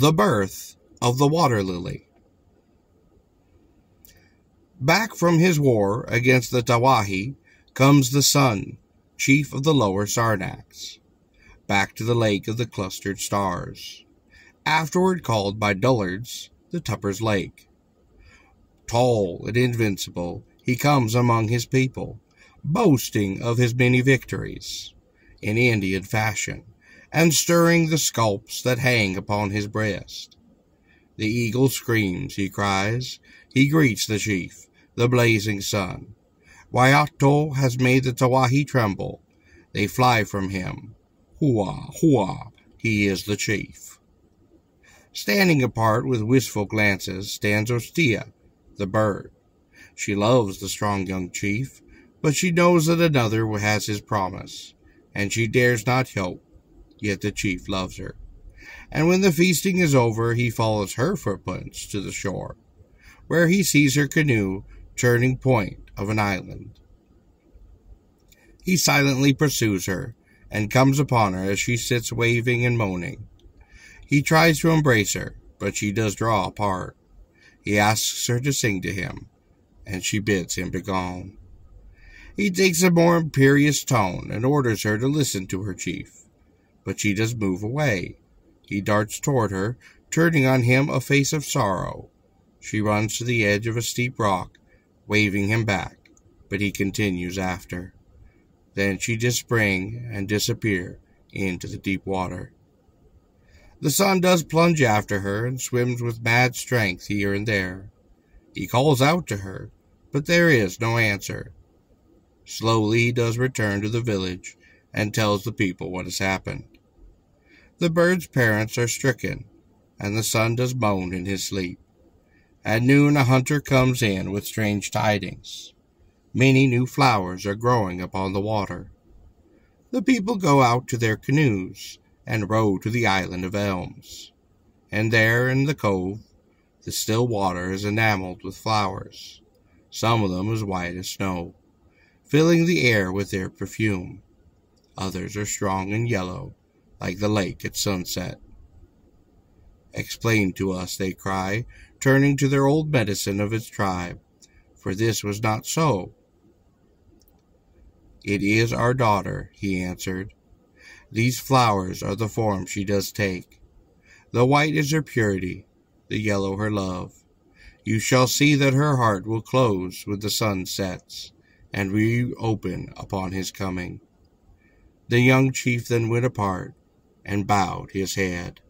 The birth of the water lily. Back from his war against the Tawahi comes the sun, chief of the lower Saranacs, back to the lake of the clustered stars, afterward called by dullards the Tupper's Lake. Tall and invincible, he comes among his people, boasting of his many victories, in Indian fashion, and stirring the scalps that hang upon his breast. The eagle screams, he cries, he greets the chief, the blazing sun. Waiato has made the Tawahi tremble. They fly from him. Hua, hua, he is the chief. Standing apart with wistful glances stands Ostia, the bird. She loves the strong young chief, but she knows that another has his promise, and she dares not hope, yet the chief loves her. And when the feasting is over, he follows her footprints to the shore, where he sees her canoe turning point of an island. He silently pursues her and comes upon her as she sits waving and moaning. He tries to embrace her, but she does draw apart. He asks her to sing to him, and she bids him begone. He takes a more imperious tone and orders her to listen to her chief, but she does move away. He darts toward her, turning on him a face of sorrow. She runs to the edge of a steep rock waving him back, but he continues after. Then she does spring and disappear into the deep water. The sun does plunge after her and swims with mad strength here and there. He calls out to her, but there is no answer. Slowly he does return to the village and tells the people what has happened. The bird's parents are stricken, and the sun does moan in his sleep. At noon a hunter comes in with strange tidings. Many new flowers are growing upon the water. The people go out to their canoes and row to the island of elms. And there in the cove, the still water is enameled with flowers, some of them as white as snow, filling the air with their perfume. Others are strong and yellow, like the lake at sunset. Explain to us, they cry, turning to their old medicine of its tribe, for this was not so. It is our daughter, he answered. These flowers are the form she does take. The white is her purity, the yellow her love. You shall see that her heart will close when the sun sets, and reopen upon his coming. The young chief then went apart and bowed his head.